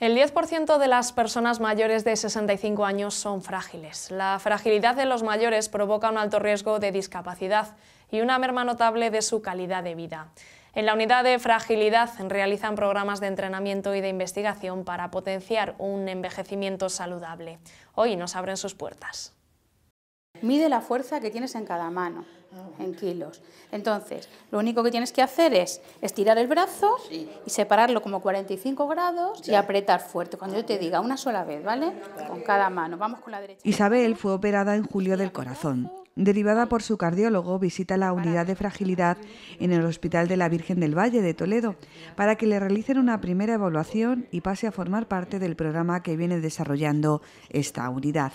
El 10% de las personas mayores de 65 años son frágiles. La fragilidad de los mayores provoca un alto riesgo de discapacidad y una merma notable de su calidad de vida. En la unidad de fragilidad realizan programas de entrenamiento y de investigación para potenciar un envejecimiento saludable. Hoy nos abren sus puertas. Mide la fuerza que tienes en cada mano, en kilos. Entonces, lo único que tienes que hacer es estirar el brazo y separarlo como 45 grados y apretar fuerte. Cuando yo te diga una sola vez, ¿vale? Con cada mano. Vamos con la derecha. Isabel fue operada en julio del corazón. Derivada por su cardiólogo, visita la unidad de fragilidad en el Hospital de la Virgen del Valle de Toledo para que le realicen una primera evaluación y pase a formar parte del programa que viene desarrollando esta unidad.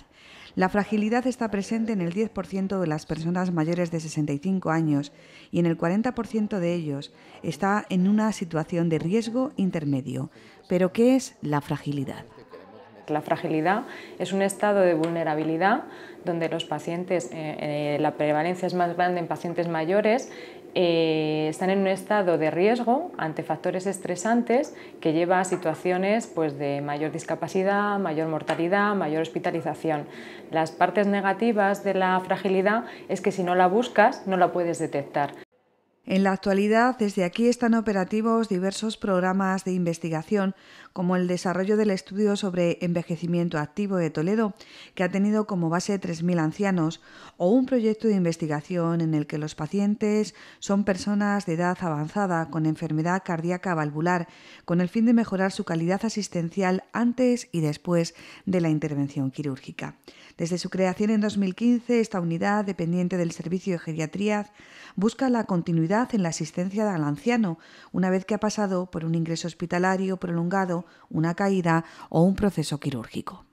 La fragilidad está presente en el 10% de las personas mayores de 65 años y en el 40% de ellos está en una situación de riesgo intermedio. Pero ¿qué es la fragilidad? La fragilidad es un estado de vulnerabilidad donde los pacientes, eh, eh, la prevalencia es más grande en pacientes mayores, eh, están en un estado de riesgo ante factores estresantes que lleva a situaciones pues, de mayor discapacidad, mayor mortalidad, mayor hospitalización. Las partes negativas de la fragilidad es que si no la buscas no la puedes detectar. En la actualidad, desde aquí están operativos diversos programas de investigación, como el desarrollo del estudio sobre envejecimiento activo de Toledo, que ha tenido como base 3.000 ancianos, o un proyecto de investigación en el que los pacientes son personas de edad avanzada con enfermedad cardíaca valvular, con el fin de mejorar su calidad asistencial antes y después de la intervención quirúrgica. Desde su creación en 2015, esta unidad, dependiente del Servicio de Geriatría, busca la continuidad en la asistencia al anciano, una vez que ha pasado por un ingreso hospitalario prolongado, una caída o un proceso quirúrgico.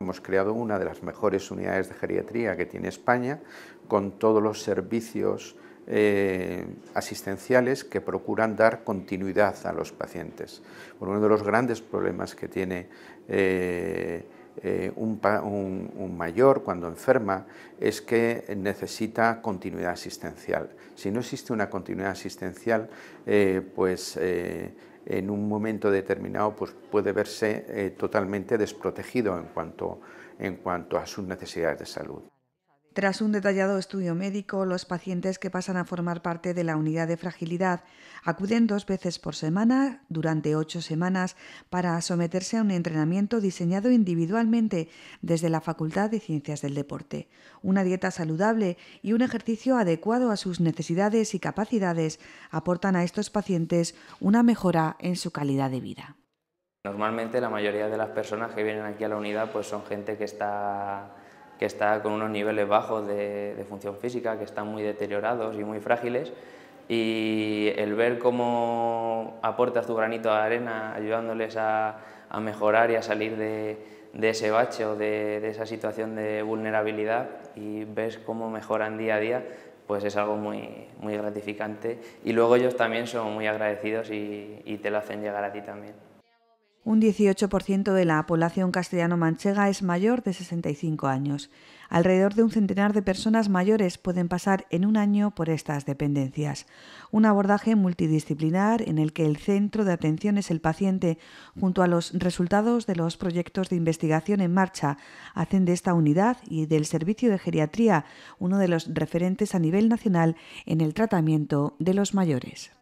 Hemos creado una de las mejores unidades de geriatría que tiene España, con todos los servicios eh, asistenciales que procuran dar continuidad a los pacientes. uno de los grandes problemas que tiene eh, eh, un, mayor cuando enferma es que necesita continuidad asistencial. Si no existe una continuidad asistencial, eh, pues eh, en un momento determinado pues puede verse totalmente desprotegido en cuanto, en cuanto a sus necesidades de salud. Tras un detallado estudio médico, los pacientes que pasan a formar parte de la unidad de fragilidad acuden dos veces por semana durante ocho semanas para someterse a un entrenamiento diseñado individualmente desde la Facultad de Ciencias del Deporte. Una dieta saludable y un ejercicio adecuado a sus necesidades y capacidades aportan a estos pacientes una mejora en su calidad de vida. Normalmente la mayoría de las personas que vienen aquí a la unidad pues son gente que está que está con unos niveles bajos de, función física, que están muy deteriorados y muy frágiles, y el ver cómo aportas tu granito de arena ayudándoles a, mejorar y a salir de, ese bache o de, esa situación de vulnerabilidad y ves cómo mejoran día a día, pues es algo muy, gratificante. Y luego ellos también son muy agradecidos y te lo hacen llegar a ti también. Un 18% de la población castellano-manchega es mayor de 65 años. Alrededor de un centenar de personas mayores pueden pasar en un año por estas dependencias. Un abordaje multidisciplinar en el que el centro de atención es el paciente, junto a los resultados de los proyectos de investigación en marcha, hacen de esta unidad y del servicio de geriatría uno de los referentes a nivel nacional en el tratamiento de los mayores.